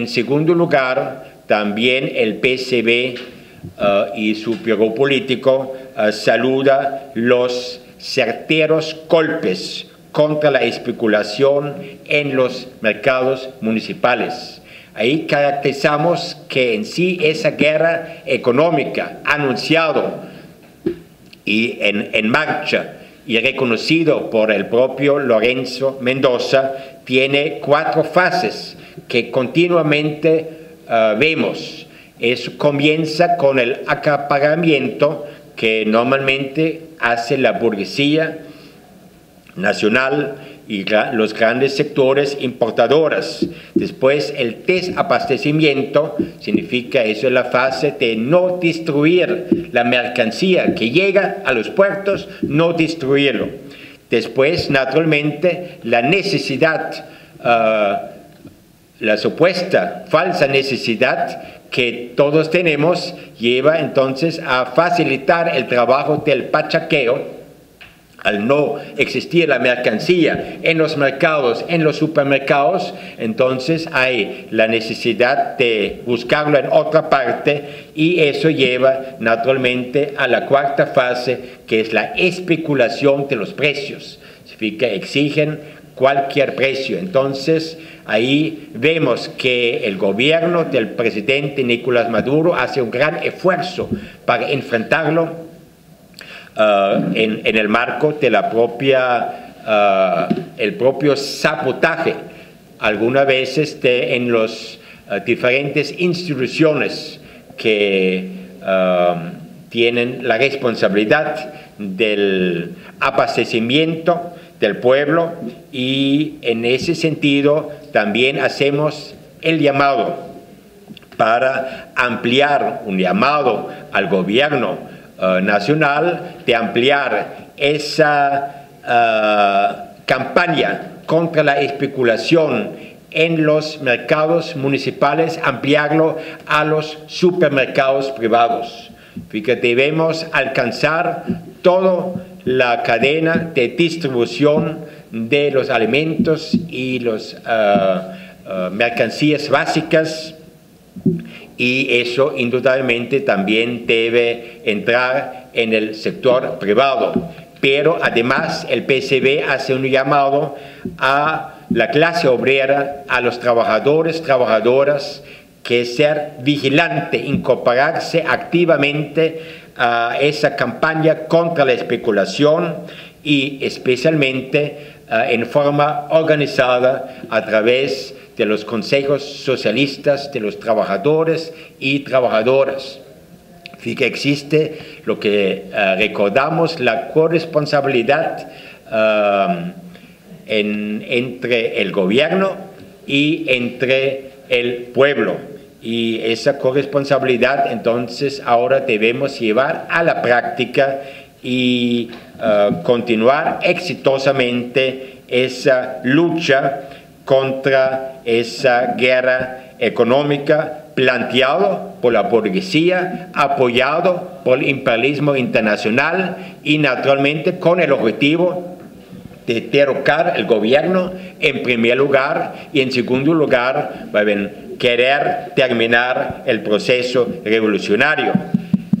En segundo lugar, también el PCB eh, y su bureau político eh, saluda los certeros golpes contra la especulación en los mercados municipales. Ahí caracterizamos que en sí esa guerra económica anunciado y en, en marcha y reconocido por el propio Lorenzo Mendoza, tiene cuatro fases que continuamente eh, vemos. Eso comienza con el acaparamiento que normalmente hace la burguesía nacional y los grandes sectores importadores. Después el desabastecimiento significa eso es la fase de no destruir la mercancía que llega a los puertos, no destruirlo. Después, naturalmente, la necesidad, ah, la supuesta falsa necesidad que todos tenemos lleva entonces a facilitar el trabajo del pachaqueo al no existir la mercancía en los mercados, en los supermercados, entonces hay la necesidad de buscarlo en otra parte y eso lleva naturalmente a la cuarta fase que es la especulación de los precios. Significa exigen cualquier precio. Entonces ahí vemos que el gobierno del presidente Nicolás Maduro hace un gran esfuerzo para enfrentarlo Uh, en, el marco de la propia, uh, el propio sabotaje, algunas veces en las uh, diferentes instituciones que um, tienen la responsabilidad del abastecimiento del pueblo y en ese sentido también hacemos el llamado para ampliar un llamado al gobierno eh, nacional de ampliar esa eh, campaña contra la especulación en los mercados municipales, ampliarlo a los supermercados privados. Fíjate, debemos alcanzar toda la cadena de distribución de los alimentos y las eh, mercancías básicas y eso indudablemente también debe entrar en el sector privado. Pero además el PCB hace un llamado a la clase obrera, a los trabajadores, trabajadoras, que ser vigilante, incorporarse activamente a esa campaña contra la especulación y especialmente en forma organizada a través de los consejos socialistas de los trabajadores y trabajadoras. que existe lo que recordamos, la corresponsabilidad entre el gobierno y entre el pueblo. Y esa corresponsabilidad entonces ahora debemos llevar a la práctica y uh, continuar exitosamente esa lucha contra esa guerra económica planteado por la burguesía, apoyado por el imperialismo internacional y naturalmente con el objetivo de derrocar el gobierno en primer lugar y en segundo lugar querer terminar el proceso revolucionario.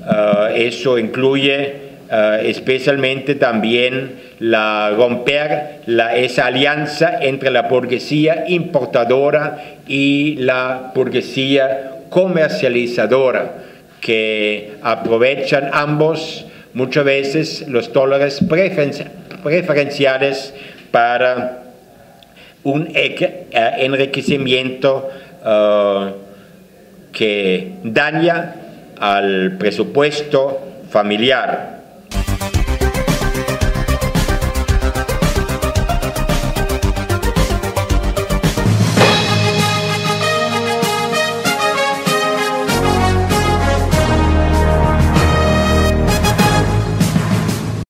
Ah, eso incluye eh, especialmente también la romper la, esa alianza entre la burguesía importadora y la burguesía comercializadora, que aprovechan ambos muchas veces los dólares preferenciales para un eh, enriquecimiento eh, que daña al presupuesto familiar.